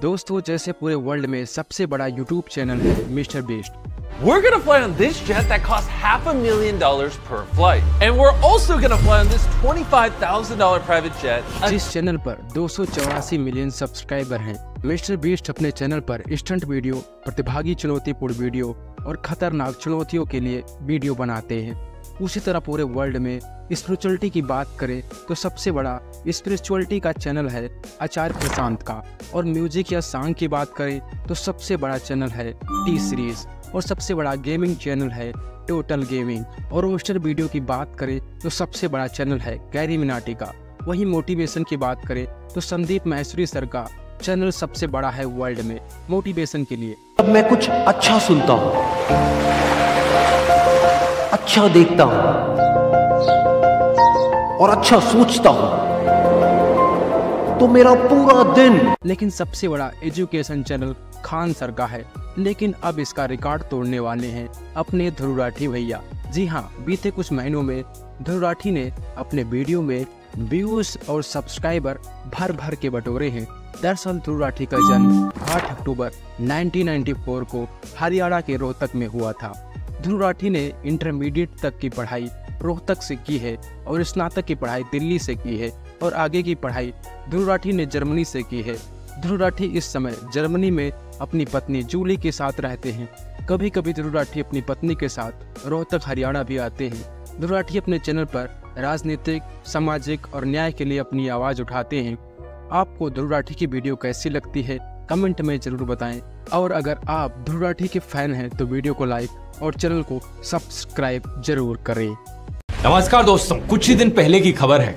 दोस्तों जैसे पूरे वर्ल्ड में सबसे बड़ा यूट्यूब चैनल है Mister Beast We're gonna fly on this jet that costs half a million dollars per flight. And we're also gonna fly on this $25,000 private jet. जिस channel पर दो सौ चौरासी मिलियन सब्सक्राइबर हैं मिस्टर बीस्ट अपने channel पर stunt video प्रतिभागी चुनौतीपूर्ण वीडियो और खतरनाक चुनौतियों के लिए वीडियो बनाते हैं उसी तरह पूरे वर्ल्ड में स्पिरिचुअलिटी की बात करें तो सबसे बड़ा स्पिरिचुअलिटी का चैनल है आचार्य प्रशांत का। और म्यूज़िक या सॉन्ग की बात करें तो सबसे बड़ा चैनल है टी सीरीज़ और सबसे बड़ा गेमिंग चैनल है टोटल गेमिंग और रोस्टर वीडियो की बात करें तो सबसे बड़ा चैनल है गैरी मिनाटी का। वहीं मोटिवेशन की बात करें तो संदीप महेश्वरी सर का चैनल सबसे बड़ा है वर्ल्ड में। मोटिवेशन के लिए। अब मैं कुछ अच्छा सुनता हूँ। अच्छा देखता हूँ और अच्छा सोचता हूँ। तो मेरा पूरा दिन। लेकिन सबसे बड़ा एजुकेशन चैनल खान सर का है। लेकिन अब इसका रिकॉर्ड तोड़ने वाले हैं अपने ध्रुव राठी भैया। जी हाँ बीते कुछ महीनों में ध्रुव राठी ने अपने वीडियो में व्यूज़ और सब्सक्राइबर भर भर के बटोरे हैं। दरअसल ध्रुव राठी का जन्म 8 अक्टूबर 1994 को हरियाणा के रोहतक में हुआ था। ध्रुव राठी ने इंटरमीडिएट तक की पढ़ाई रोहतक से की है और स्नातक की पढ़ाई दिल्ली से की है और आगे की पढ़ाई ध्रुव राठी ने जर्मनी से की है। ध्रुव राठी इस समय जर्मनी में अपनी पत्नी जूली के साथ रहते हैं। कभी कभी ध्रुव राठी अपनी पत्नी के साथ रोहतक, हरियाणा भी आते हैं। ध्रुव राठी अपने चैनल पर राजनीतिक, सामाजिक और न्याय के लिए अपनी आवाज़ उठाते हैं। आपको ध्रुव राठी की वीडियो कैसी लगती है? कमेंट में ज़रूर बताएँ। और अगर आप ध्रुराठी के फ़ैन हैं तो वीडियो को लाइक और चैनल को सब्सक्राइब ज़रूर करें। नमस्कार दोस्तों, कुछ ही दिन पहले की खबर है